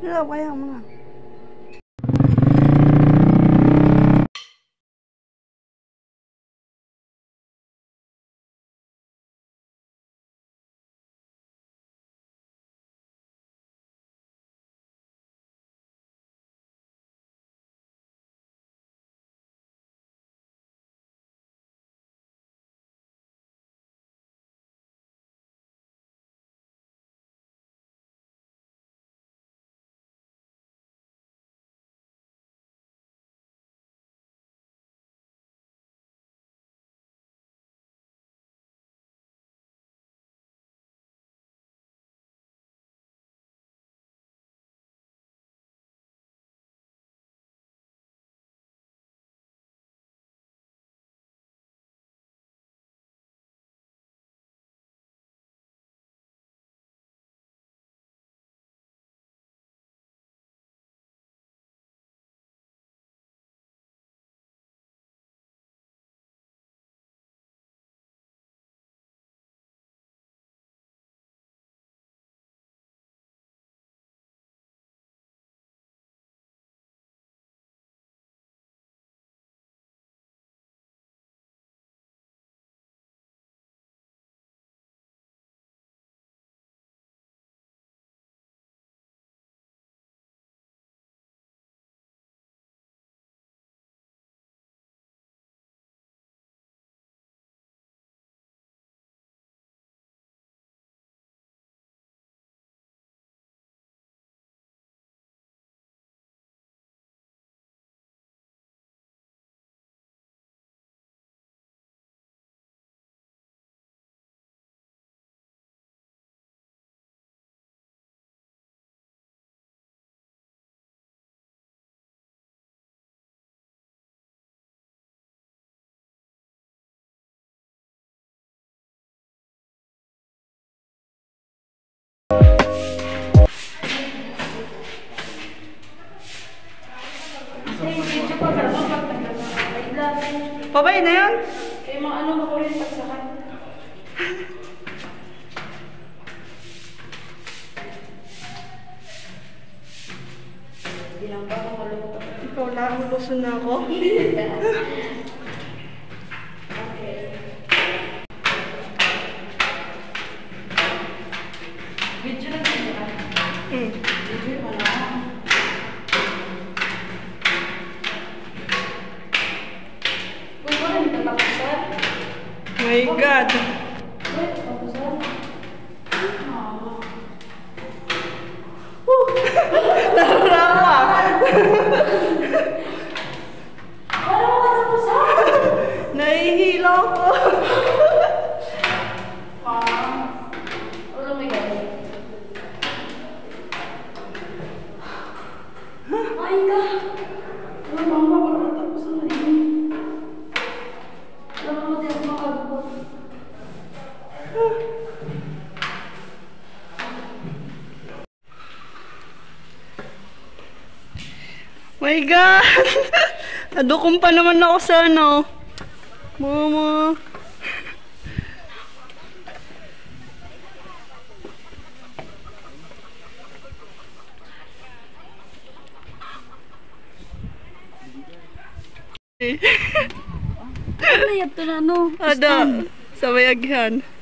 热我也不能 Pabay na yan? Kaya mga ano ko rin pagsakan. Hindi lang ba kung malungkot? Ikaw lang, lusun na ako. Video na din ba? Hmm. My My God. Nadukom pa naman ako sa ano. Mama. Ano yan to na ano? Ada, sa bayaghan. nga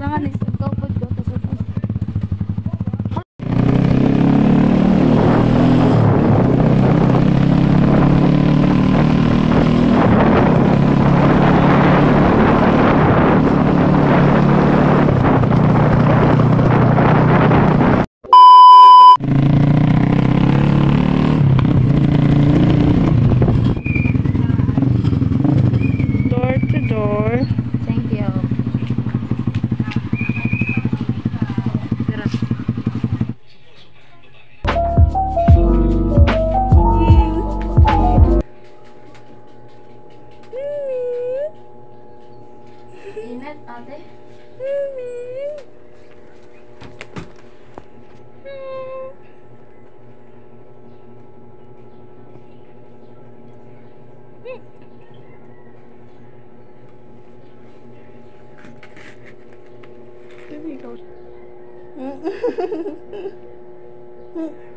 ni sa topod ko Door to door. അതെ Mm-hmm.